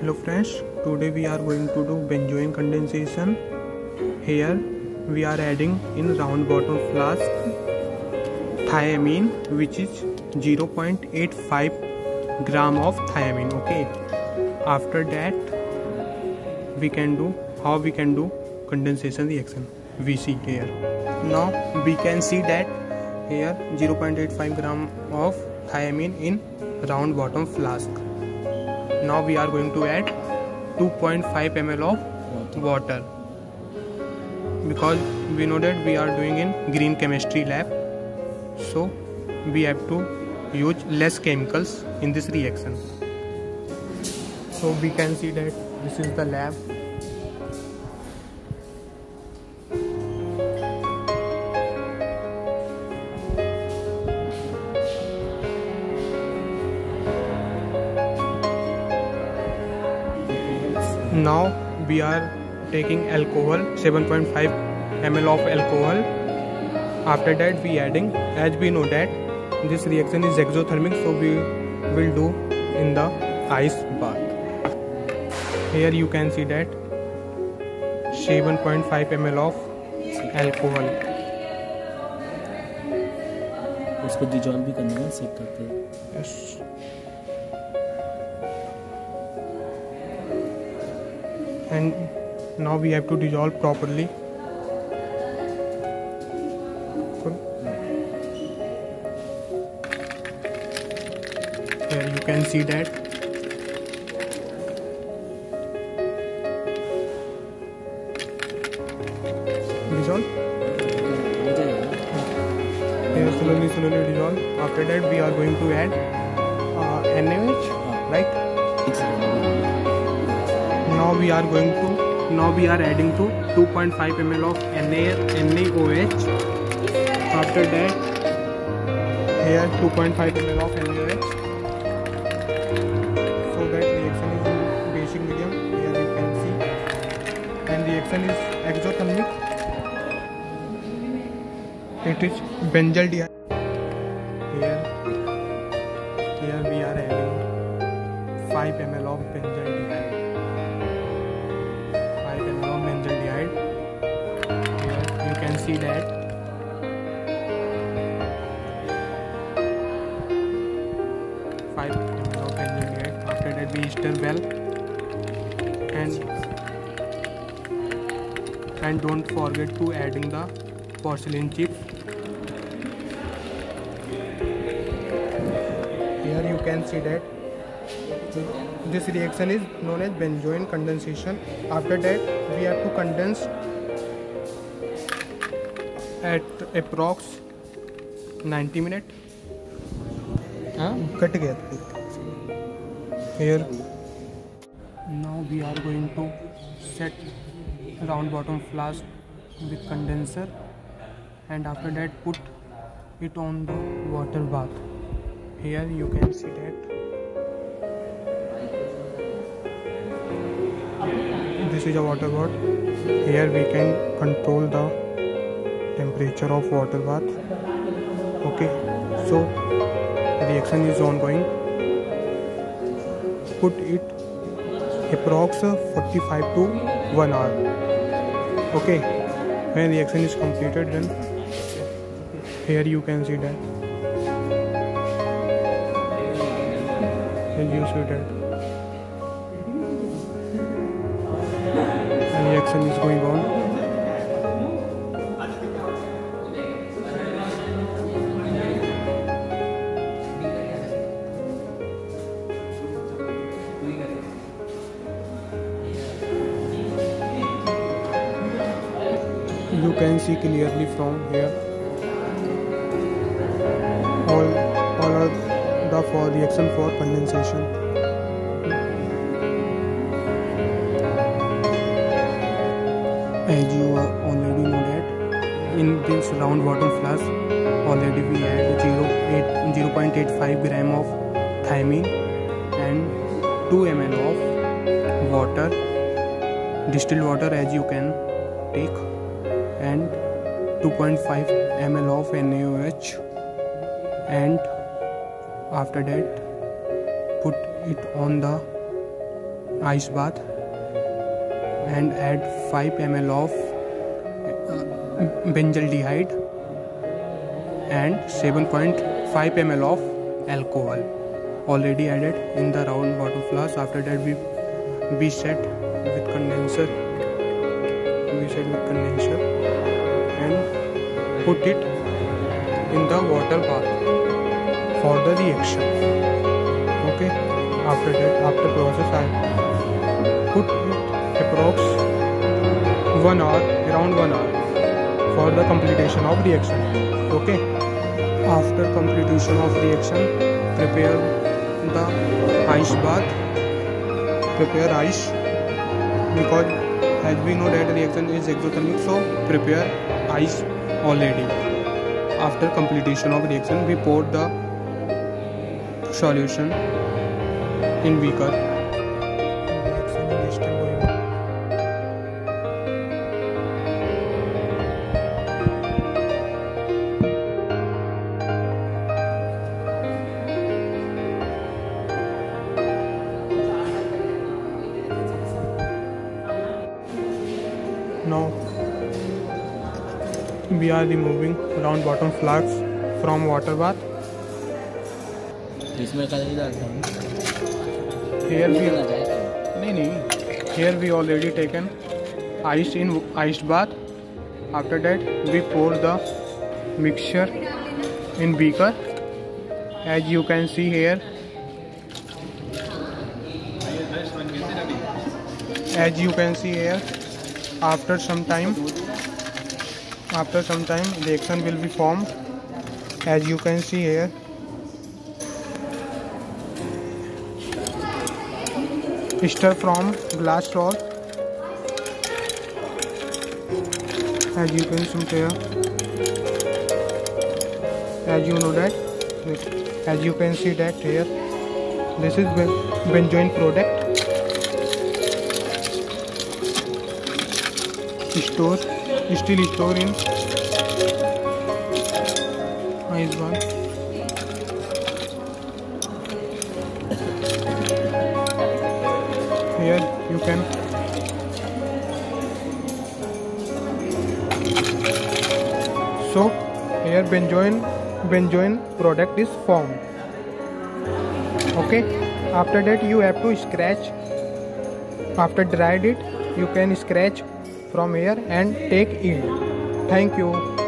hello friends today we are going to do benzoin condensation. Here we are adding in round bottom flask thiamine which is 0.85 gram of thiamine okay? After that we can do how we can do condensation reaction. We see here. Now we can see that here 0.85 gram of thiamine in round bottom flask now we are going to add 2.5 ml of water. Because we know that we are doing in green chemistry lab so we have to use less chemicals in this reaction. So we can see that this is the lab now we are taking alcohol 7.5 ml of alcohol after that we adding as we know that this reaction is exothermic so we will do in the ice bath here you can see that 7.5 ml of alcohol उसको dissolve भी करना है सेक करते हैं and now we have to dissolve properly. Here you can see that. Dissolve. Here slowly slowly dissolve. After that we are going to add uh, NaOH right? Now we are going to now we are adding to 2.5 ml of Na, NaOH after that here 2.5 ml of NaOH so that reaction is in basic medium here you can see and reaction is exothermic it is benzaldehyde here here we are adding 5 ml of benzaldehyde 5 see that we stir well and and don't forget to adding the porcelain chips here you can see that this reaction is known as benzoin condensation after that we have to condense at approx 90 minute हाँ cut गया here now we are going to set round bottom flask with condenser and after that put it on the water bath here you can see that this is a water bath here we can control the temperature of water bath okay so reaction is ongoing put it approx 45 to 1 hour okay when reaction is completed then here you can see that here you see that reaction is going on can see clearly from here. All all are the for reaction for condensation. As you are already know that in this round bottom flask already we add 0, 8, 0.85 gram of thiamine and 2 ml of water distilled water as you can take and 2.5 ml of NaOH and after that put it on the ice bath and add 5 ml of uh, benzaldehyde and 7.5 ml of alcohol. Already added in the round bottom flask. After that we we set with condenser set with condenser and put it in the water bath for the reaction okay after that after process i put it approx 1 hour around 1 hour for the completion of reaction okay after completion of reaction prepare the ice bath prepare ice because as we know that reaction is exothermic so prepare ice already after completion of reaction we pour the solution in beaker we are removing round bottom flask from water bath. तो इसमें colour डालता हूँ Here we निकलना चाहिए नहीं नहीं here we already taken ice in iced bath after that we pour the mixture in beaker as you can see here as you can see here after some time after some time reaction will be formed as you can see here stir from glass straw as you can see here as you know that as you can see that here this is ben- benzoin product store still store in ah, ice one here you can. So here benzoin benzoin product is formed. Okay? After that you have to scratch. After dried it you can scratch from here and take it thank you